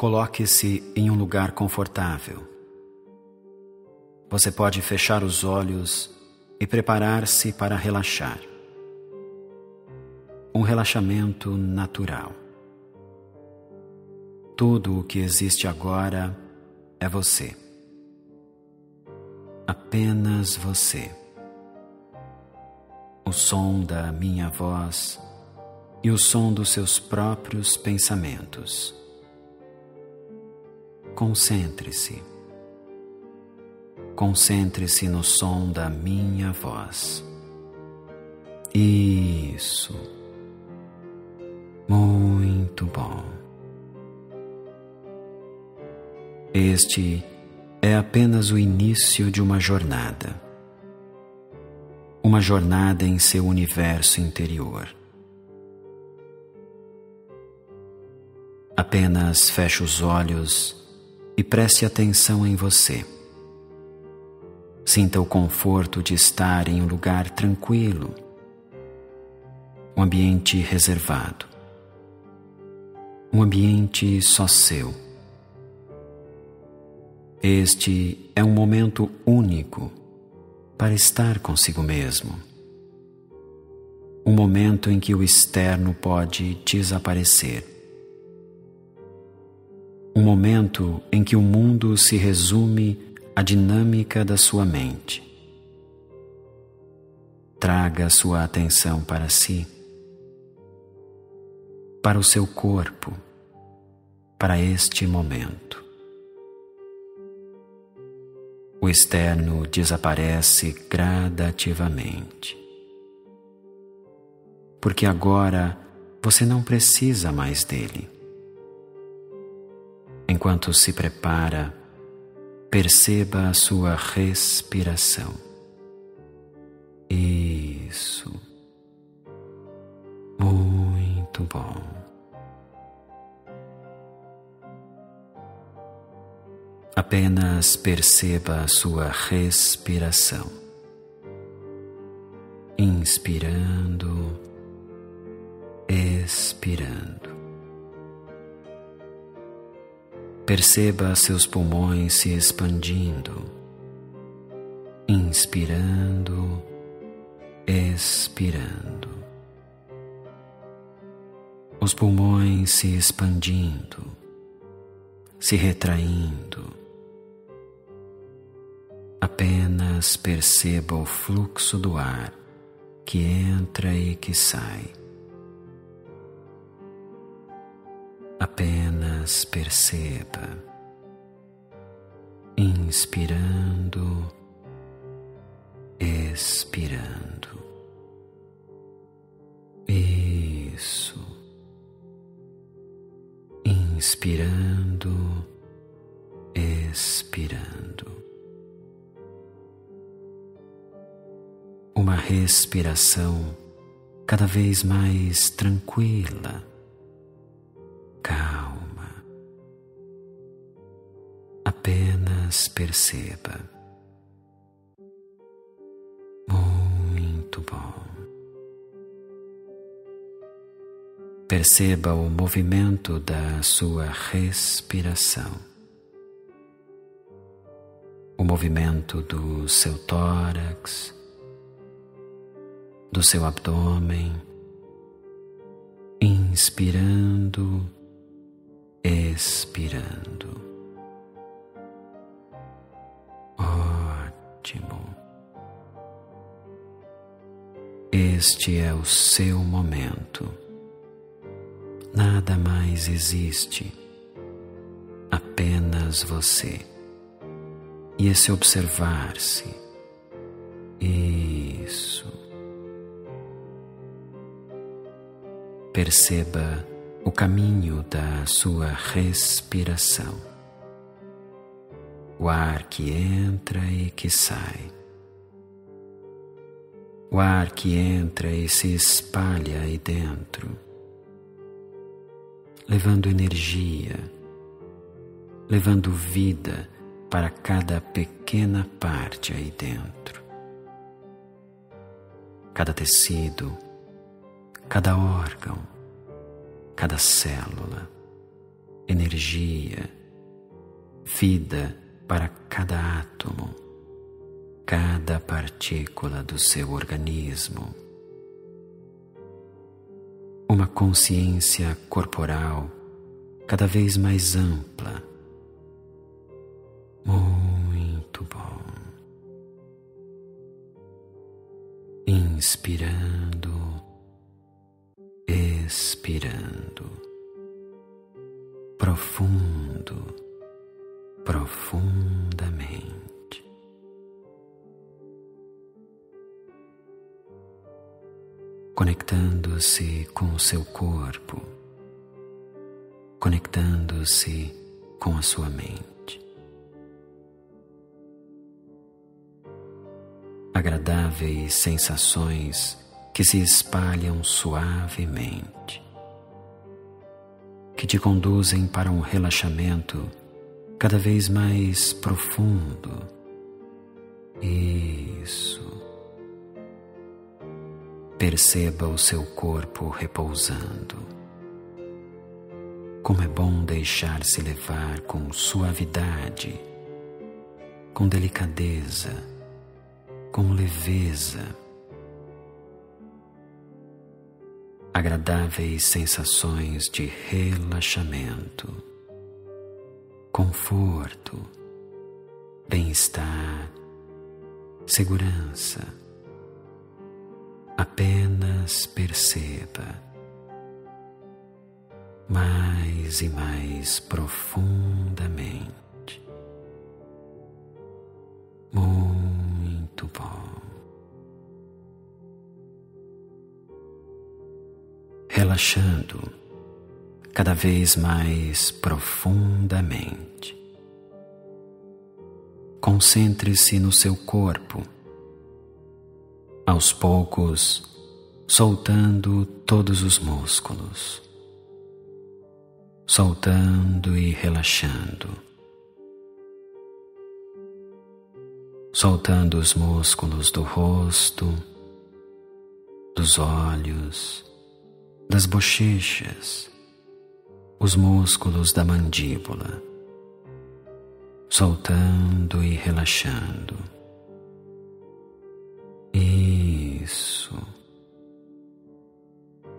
coloque-se em um lugar confortável. Você pode fechar os olhos e preparar-se para relaxar. Um relaxamento natural. Tudo o que existe agora é você. Apenas você. O som da minha voz e o som dos seus próprios pensamentos Concentre-se. Concentre-se no som da minha voz. Isso. Muito bom. Este é apenas o início de uma jornada. Uma jornada em seu universo interior. Apenas feche os olhos e preste atenção em você. Sinta o conforto de estar em um lugar tranquilo, um ambiente reservado, um ambiente só seu. Este é um momento único para estar consigo mesmo. Um momento em que o externo pode desaparecer um momento em que o mundo se resume à dinâmica da sua mente. Traga sua atenção para si, para o seu corpo, para este momento. O externo desaparece gradativamente. Porque agora você não precisa mais dele. Enquanto se prepara, perceba a sua respiração. Isso. Muito bom. Apenas perceba a sua respiração. Inspirando, expirando. Perceba seus pulmões se expandindo, inspirando, expirando. Os pulmões se expandindo, se retraindo. Apenas perceba o fluxo do ar que entra e que sai. Apenas perceba, inspirando, expirando. Isso. Inspirando, expirando. Uma respiração cada vez mais tranquila Apenas perceba. Muito bom. Perceba o movimento da sua respiração, o movimento do seu tórax, do seu abdômen, inspirando, expirando. ótimo. Este é o seu momento. Nada mais existe, apenas você. E esse observar-se. Isso. Perceba o caminho da sua respiração. O ar que entra e que sai, o ar que entra e se espalha aí dentro, levando energia, levando vida para cada pequena parte aí dentro, cada tecido, cada órgão, cada célula. energia, vida para cada átomo, cada partícula do seu organismo. Uma consciência corporal cada vez mais ampla. Muito bom. Inspirando, expirando, profundo, profundamente. Conectando-se com o seu corpo conectando-se com a sua mente. Agradáveis sensações que se espalham suavemente, que te conduzem para um relaxamento cada vez mais profundo. Isso. Perceba o seu corpo repousando como é bom deixar-se levar com suavidade, com delicadeza, com leveza. Agradáveis sensações de relaxamento, conforto, bem-estar, segurança. Apenas perceba mais e mais profundamente. Muito bom. Relaxando cada vez mais profundamente. Concentre-se no seu corpo, aos poucos, soltando todos os músculos soltando e relaxando, soltando os músculos do rosto, dos olhos, das bochechas, os músculos da mandíbula, soltando e relaxando. Isso.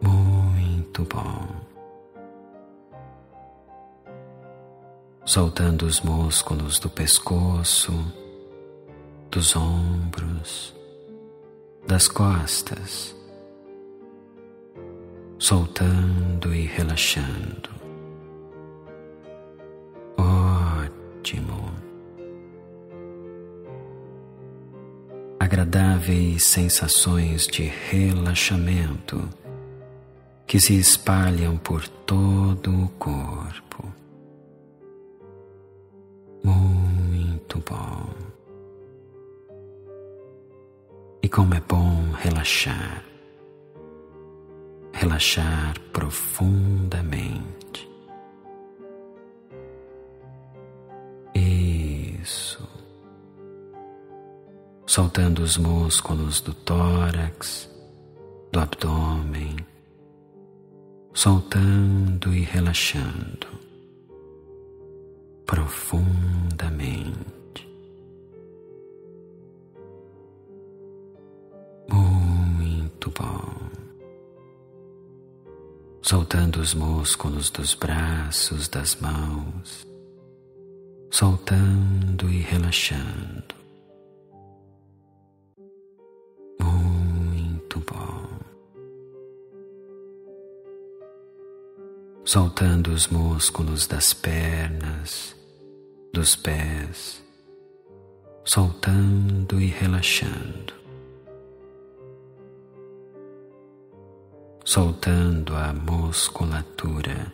Muito bom. soltando os músculos do pescoço, dos ombros, das costas, soltando e relaxando. Ótimo. Agradáveis sensações de relaxamento que se espalham por todo o corpo. Muito bom. E como é bom relaxar, relaxar profundamente. Isso. Soltando os músculos do tórax, do abdômen, soltando e relaxando profundamente. Soltando os músculos dos braços, das mãos, soltando e relaxando. Muito bom. Soltando os músculos das pernas, dos pés, soltando e relaxando, soltando a musculatura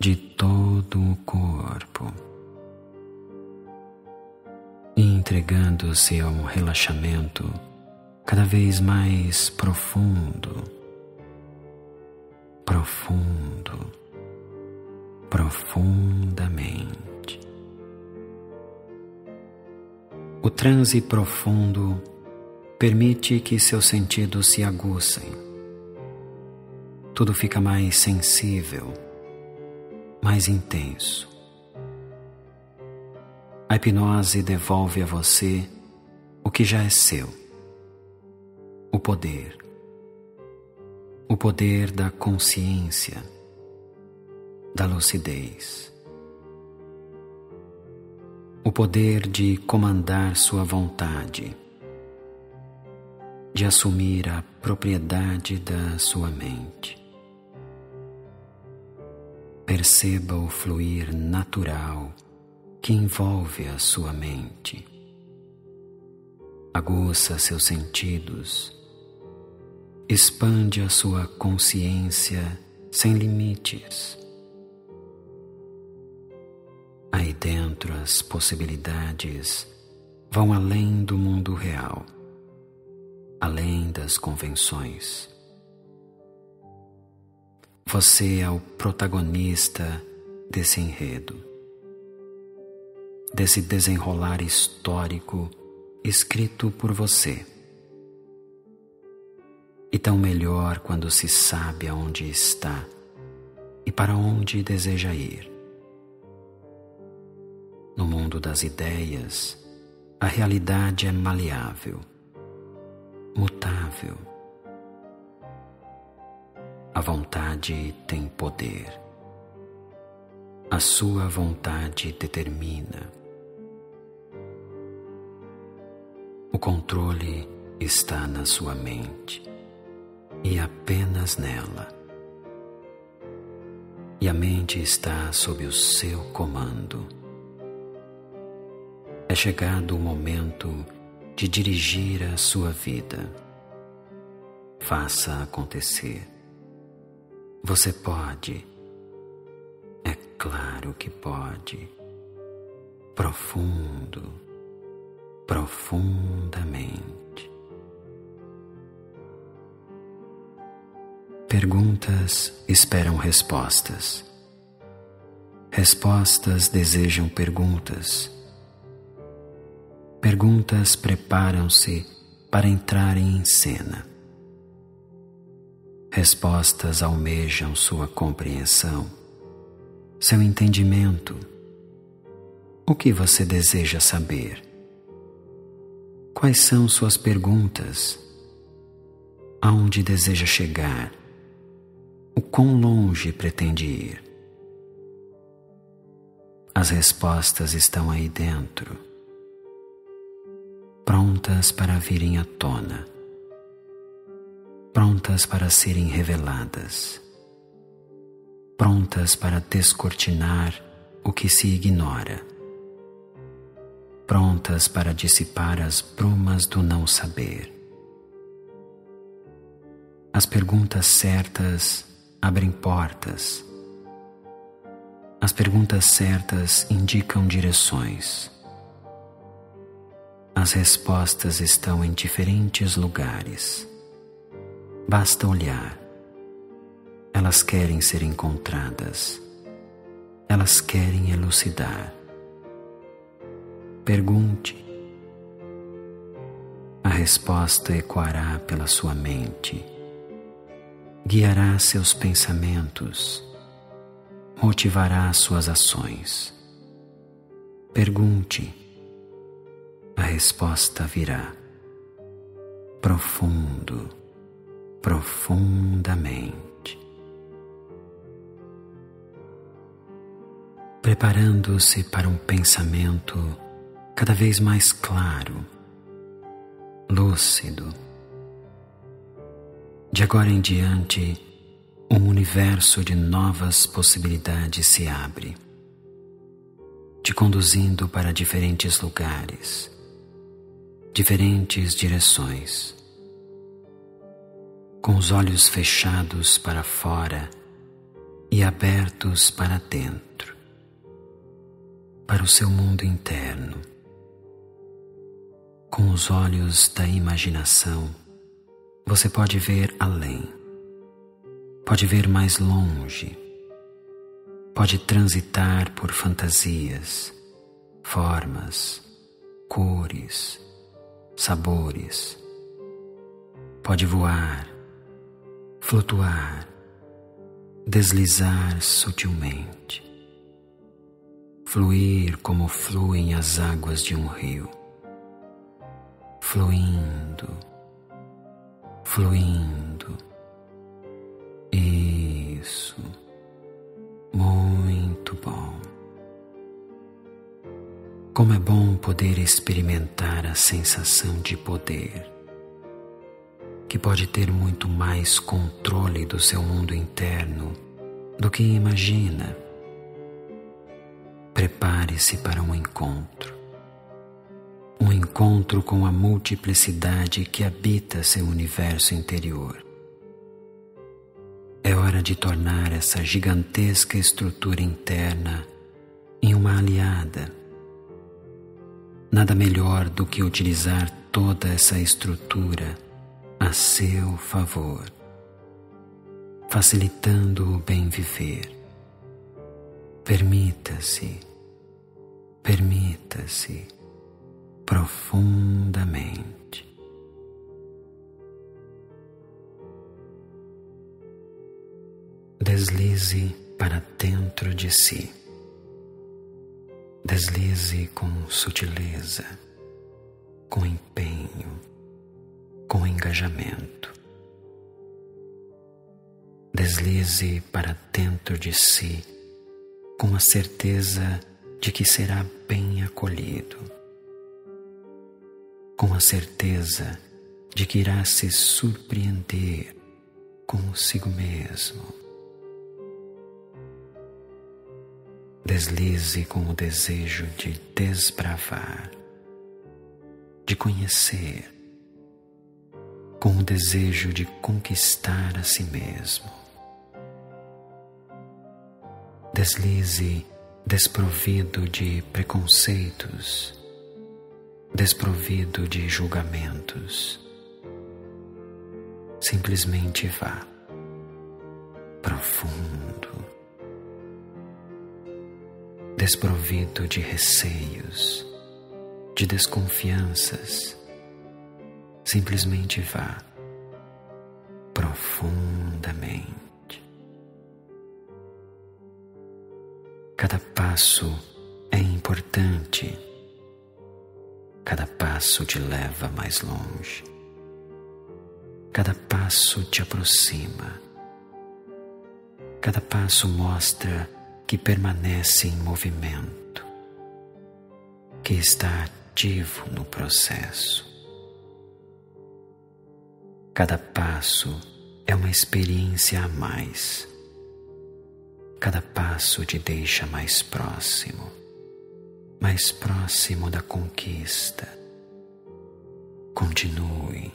de todo o corpo entregando-se a um relaxamento cada vez mais profundo, profundo, profundamente. O transe profundo permite que seus sentidos se aguçem. Tudo fica mais sensível, mais intenso. A hipnose devolve a você o que já é seu: o poder. O poder da consciência, da lucidez. O poder de comandar sua vontade, de assumir a propriedade da sua mente. Perceba o fluir natural que envolve a sua mente. Aguça seus sentidos, expande a sua consciência sem limites. Aí dentro as possibilidades vão além do mundo real, além das convenções. Você é o protagonista desse enredo, desse desenrolar histórico escrito por você. E tão melhor quando se sabe aonde está e para onde deseja ir. No mundo das ideias, a realidade é maleável, mutável a vontade tem poder. A sua vontade determina. O controle está na sua mente e apenas nela. E a mente está sob o seu comando. É chegado o momento de dirigir a sua vida. Faça acontecer. Você pode. É claro que pode. Profundo, profundamente. Perguntas esperam respostas. Respostas desejam perguntas. Perguntas preparam-se para entrarem em cena. Respostas almejam sua compreensão, seu entendimento. O que você deseja saber? Quais são suas perguntas? Aonde deseja chegar? O quão longe pretende ir? As respostas estão aí dentro, prontas para virem à tona prontas para serem reveladas, prontas para descortinar o que se ignora, prontas para dissipar as brumas do não saber. As perguntas certas abrem portas. As perguntas certas indicam direções. As respostas estão em diferentes lugares Basta olhar. Elas querem ser encontradas. Elas querem elucidar. Pergunte. A resposta ecoará pela sua mente, guiará seus pensamentos, motivará suas ações. Pergunte. A resposta virá. Profundo profundamente, preparando-se para um pensamento cada vez mais claro, lúcido. De agora em diante, um universo de novas possibilidades se abre, te conduzindo para diferentes lugares, diferentes direções com os olhos fechados para fora e abertos para dentro, para o seu mundo interno. Com os olhos da imaginação, você pode ver além, pode ver mais longe, pode transitar por fantasias, formas, cores, sabores, pode voar flutuar, deslizar sutilmente. fluir como fluem as águas de um rio, fluindo, fluindo. Isso, muito bom. Como é bom poder experimentar a sensação de poder, que pode ter muito mais controle do seu mundo interno do que imagina. Prepare-se para um encontro. Um encontro com a multiplicidade que habita seu universo interior. É hora de tornar essa gigantesca estrutura interna em uma aliada Nada melhor do que utilizar toda essa estrutura a seu favor, facilitando o bem viver. Permita-se, permita-se profundamente. Deslize para dentro de si. Deslize com sutileza, com empenho, engajamento. Deslize para dentro de si com a certeza de que será bem acolhido, com a certeza de que irá se surpreender consigo mesmo Deslize com o desejo de desbravar, de conhecer, com o desejo de conquistar a si mesmo. Deslize desprovido de preconceitos, desprovido de julgamentos. Simplesmente vá profundo desprovido de receios, de desconfianças, simplesmente vá profundamente. Cada passo é importante, cada passo te leva mais longe, cada passo te aproxima, cada passo mostra que permanece em movimento, que está ativo no processo. Cada passo é uma experiência a mais. Cada passo te deixa mais próximo, mais próximo da conquista. Continue,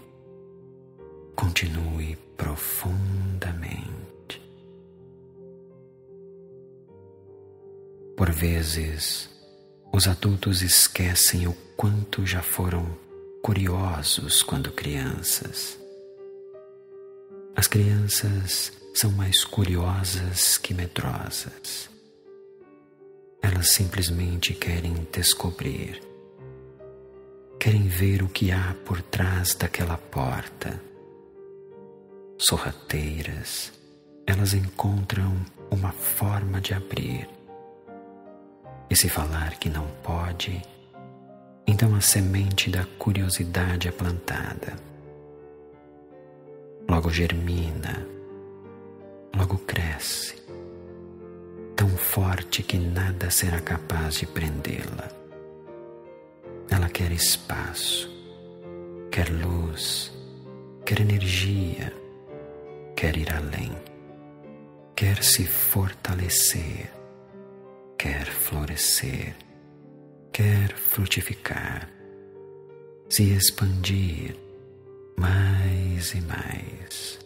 continue profundamente. Por vezes, os adultos esquecem o quanto já foram curiosos quando crianças. As crianças são mais curiosas que medrosas. Elas simplesmente querem descobrir, querem ver o que há por trás daquela porta. Sorrateiras, elas encontram uma forma de abrir e se falar que não pode, então a semente da curiosidade é plantada. Logo germina, logo cresce, tão forte que nada será capaz de prendê-la. Ela quer espaço, quer luz, quer energia, quer ir além, quer se fortalecer quer florescer, quer frutificar, se expandir mais e mais.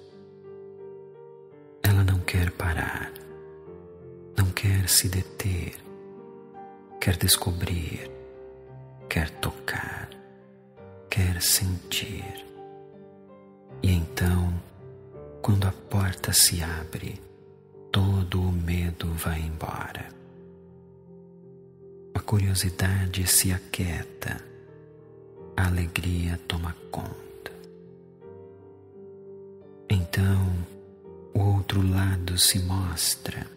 Ela não quer parar, não quer se deter, quer descobrir, quer tocar, quer sentir. E então, quando a porta se abre, todo o medo vai embora a curiosidade se aquieta, a alegria toma conta. Então, o outro lado se mostra.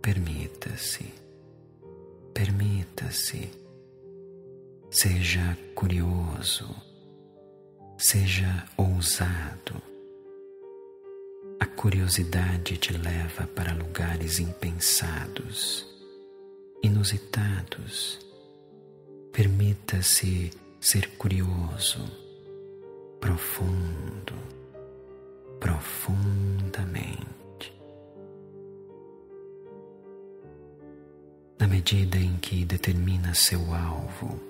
Permita-se, Permita-se, seja curioso, seja ousado. A curiosidade te leva para lugares impensados, inusitados. Permita-se ser curioso, profundo, profundamente. Na medida em que determina seu alvo,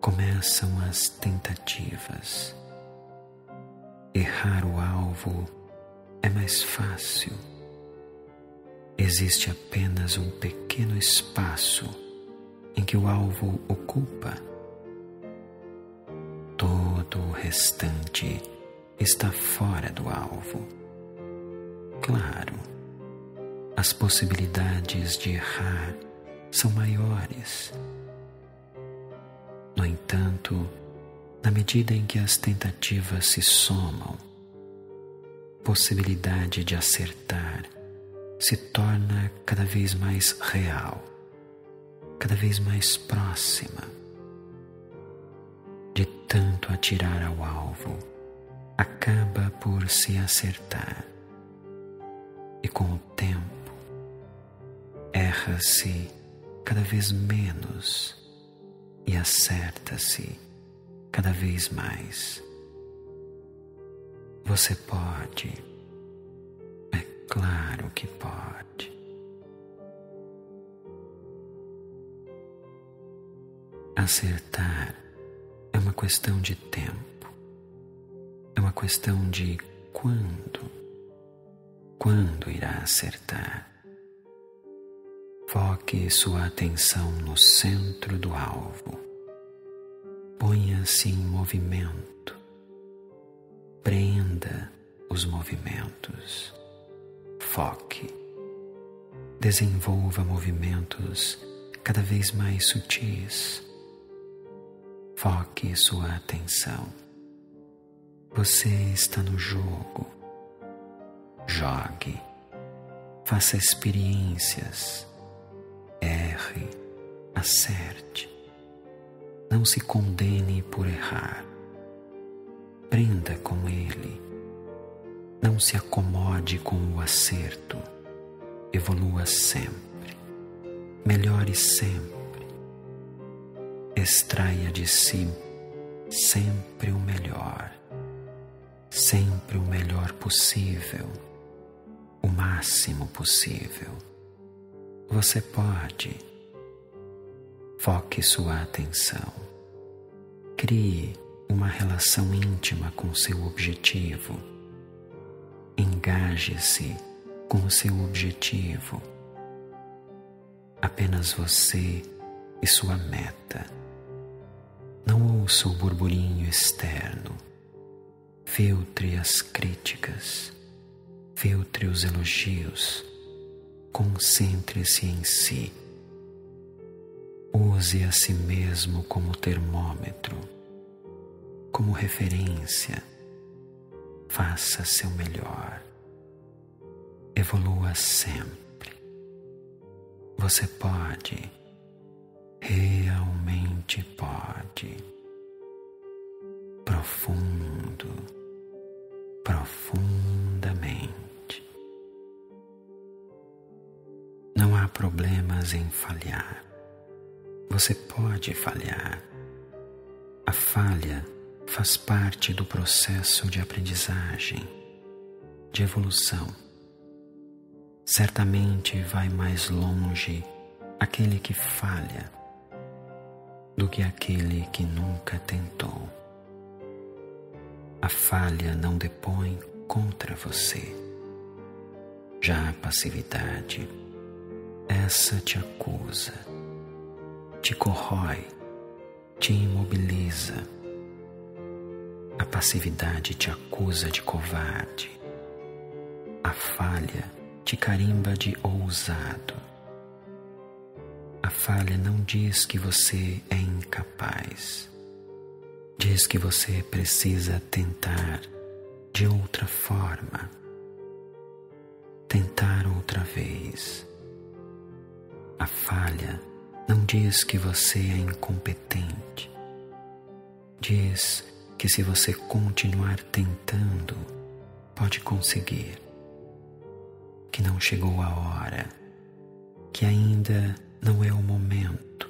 começam as tentativas. Errar o alvo é mais fácil. Existe apenas um pequeno espaço em que o alvo ocupa. Todo o restante está fora do alvo. Claro, as possibilidades de errar são maiores. No entanto, na medida em que as tentativas se somam, possibilidade de acertar se torna cada vez mais real, cada vez mais próxima. De tanto atirar ao alvo, acaba por se acertar. E com o tempo, erra-se cada vez menos e acerta-se cada vez mais. Você pode, é claro que pode. Acertar é uma questão de tempo, uma questão de quando, quando irá acertar. Foque sua atenção no centro do alvo. Ponha-se em movimento Prenda os movimentos. Foque. Desenvolva movimentos cada vez mais sutis. Foque sua atenção. Você está no jogo. Jogue. Faça experiências. Erre. Acerte. Não se condene por errar aprenda com ele. Não se acomode com o acerto. Evolua sempre. Melhore sempre. Extraia de si sempre o melhor. Sempre o melhor possível. O máximo possível. Você pode. Foque sua atenção. Crie uma relação íntima com seu objetivo. Engaje-se com o seu objetivo. Apenas você e sua meta. Não ouça o burburinho externo. Filtre as críticas. Filtre os elogios. Concentre-se em si. Use a si mesmo como termômetro como referência. Faça seu melhor. Evolua sempre. Você pode, realmente pode. Profundo, profundamente. Não há problemas em falhar. Você pode falhar. A falha faz parte do processo de aprendizagem, de evolução. Certamente vai mais longe aquele que falha do que aquele que nunca tentou. A falha não depõe contra você. Já a passividade, essa te acusa, te corrói, te imobiliza a passividade te acusa de covarde. A falha te carimba de ousado. A falha não diz que você é incapaz. Diz que você precisa tentar de outra forma. Tentar outra vez. A falha Não diz que você é incompetente. Diz que se você continuar tentando, pode conseguir. Que não chegou a hora, que ainda não é o momento,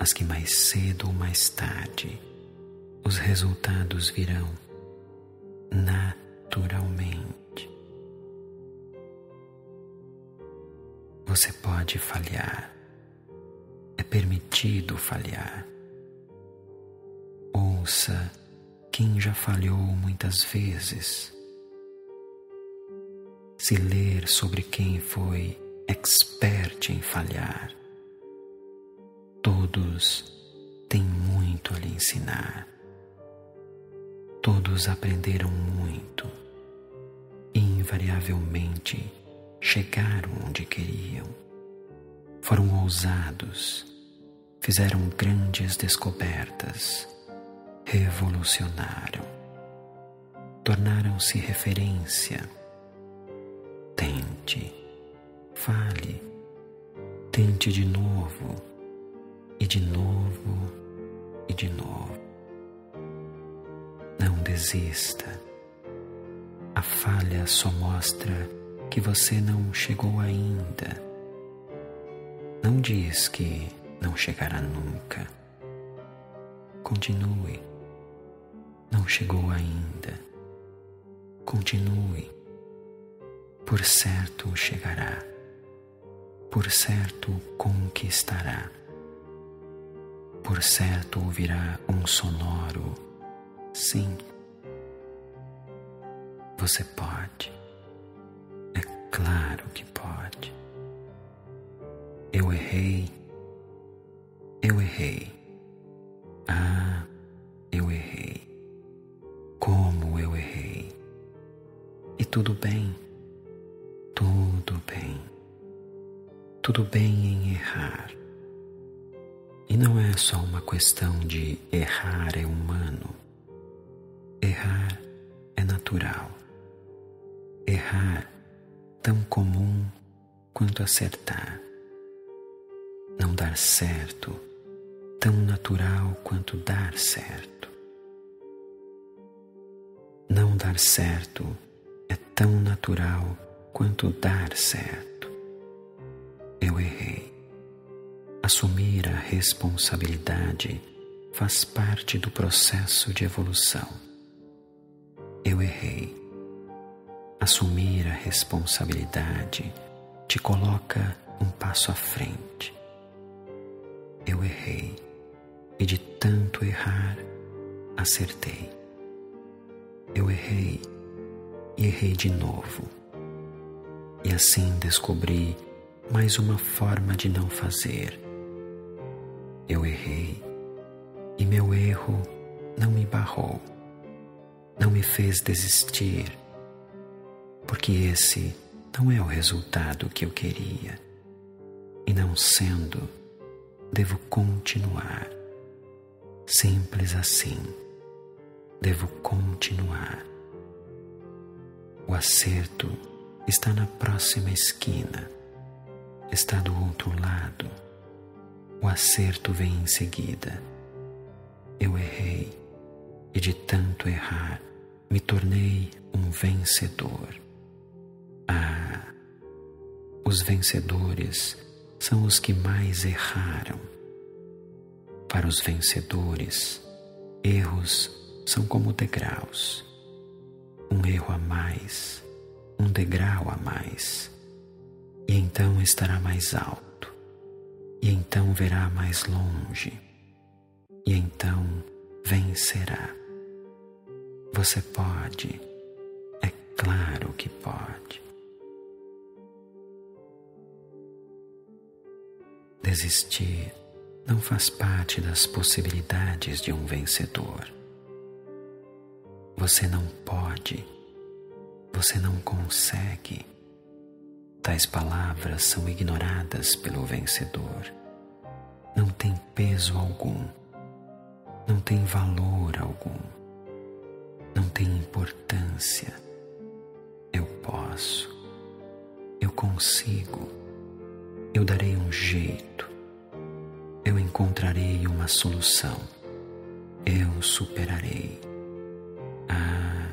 mas que mais cedo ou mais tarde os resultados virão naturalmente. Você pode falhar, é permitido falhar. Ouça quem já falhou muitas vezes. Se ler sobre quem foi expert em falhar, todos têm muito a lhe ensinar. Todos aprenderam muito e invariavelmente chegaram onde queriam. Foram ousados, fizeram grandes descobertas, revolucionaram, tornaram-se referência. Tente, fale, tente de novo, de novo, e de novo desista. A falha só mostra que você não chegou ainda. Não diz que não chegará nunca. Continue. Não chegou ainda. Continue. Por certo chegará. Por certo conquistará. Por certo ouvirá um sonoro sim você pode. É claro que pode. Eu errei. Eu errei. Ah, eu errei. Como eu errei. E tudo bem. Tudo bem. Tudo bem em errar. E não é só uma questão de errar é humano. Errar é natural errar tão comum quanto acertar, não dar certo tão natural quanto dar certo. Não dar certo é tão natural quanto dar certo. Eu errei. Assumir a responsabilidade faz parte do processo de evolução. Eu errei Assumir a responsabilidade te coloca um passo à frente. Eu errei e de tanto errar, acertei. Eu errei e errei de novo. E assim descobri mais uma forma de não fazer. Eu errei e meu erro não me barrou, não me fez desistir porque esse não é o resultado que eu queria. E não sendo, devo continuar. Simples assim, devo continuar. O acerto está na próxima esquina, está do outro lado. O acerto vem em seguida. Eu errei e de tanto errar me tornei um vencedor. Ah, os vencedores são os que mais erraram. Para os vencedores, erros são como degraus. Um erro a mais, um degrau a mais, e então estará mais alto, e então verá mais longe, e então vencerá. Você pode, é claro que pode. Desistir não faz parte das possibilidades de um vencedor. Você não pode, você não consegue. Tais palavras são ignoradas pelo vencedor. Não tem peso algum, não tem valor algum, não tem importância. Eu posso, eu consigo. Eu darei um jeito, eu encontrarei uma solução, eu superarei. Ah,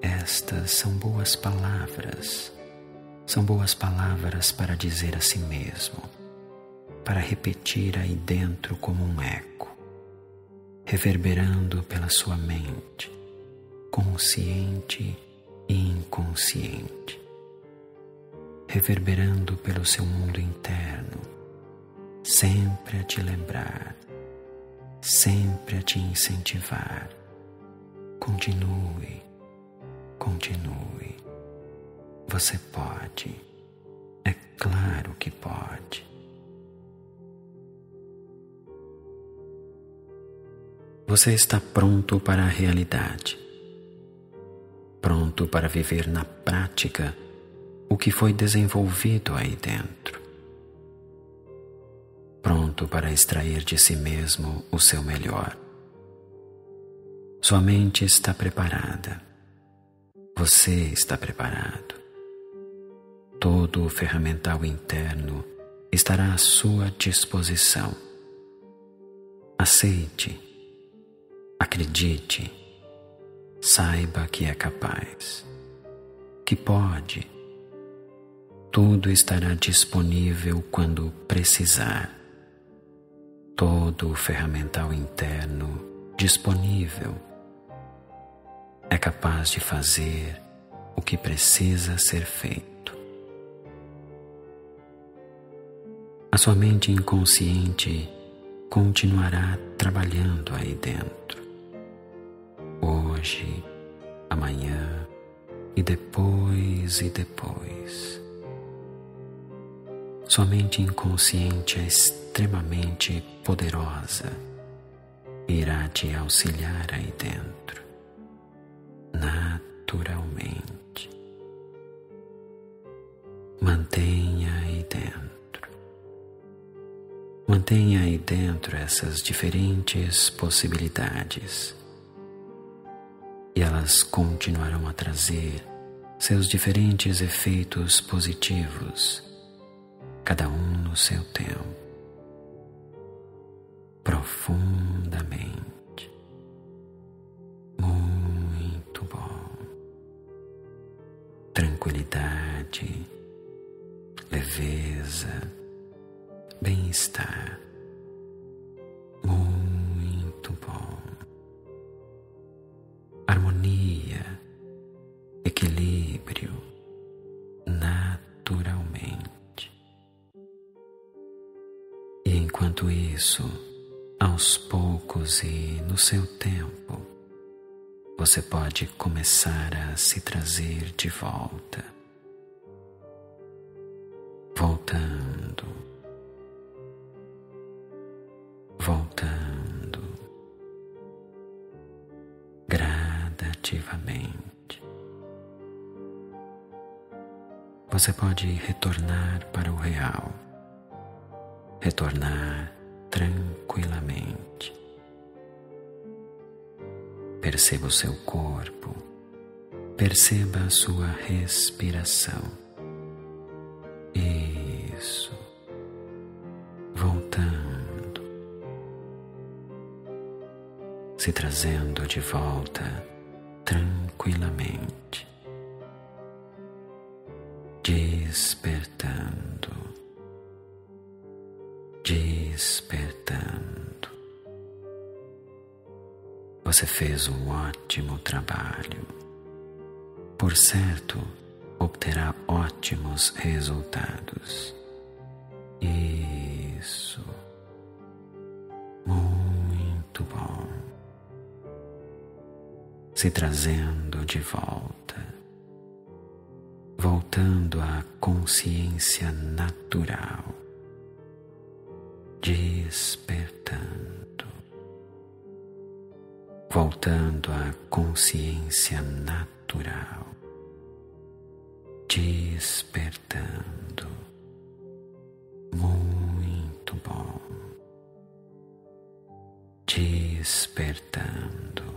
estas são boas palavras, são boas palavras para dizer a si mesmo, para repetir aí dentro como um eco, reverberando pela sua mente, consciente e inconsciente, reverberando pelo seu mundo interno, sempre a te lembrar, sempre a te incentivar. Continue, continue. Você pode, é claro que pode. Você está pronto para a realidade pronto para viver na prática o que foi desenvolvido aí dentro. Pronto para extrair de si mesmo o seu melhor. Sua mente está preparada. Você está preparado. Todo o ferramental interno estará à sua disposição. Aceite, acredite saiba que é capaz, que pode. Tudo estará disponível quando precisar. Todo o ferramental interno disponível é capaz de fazer o que precisa ser feito. A sua mente inconsciente continuará trabalhando aí dentro hoje, amanhã e depois e depois. Sua mente inconsciente é extremamente poderosa e irá te auxiliar aí dentro, naturalmente. Mantenha aí dentro. Mantenha aí dentro essas diferentes possibilidades e elas continuarão a trazer seus diferentes efeitos positivos, cada um no seu tempo, profundamente. Muito bom. Tranquilidade, leveza, bem-estar. Muito bom. equilíbrio naturalmente. E enquanto isso, aos poucos e no seu tempo, você pode começar a se trazer de volta, você pode retornar para o real, retornar tranquilamente. Perceba o seu corpo, perceba a sua respiração. Isso, voltando, se trazendo de volta tranquilamente despertando, despertando. Você fez um ótimo trabalho. Por certo, obterá ótimos resultados. Isso. Muito bom. Se trazendo de volta voltando à consciência natural, despertando, voltando à consciência natural, despertando. Muito bom. Despertando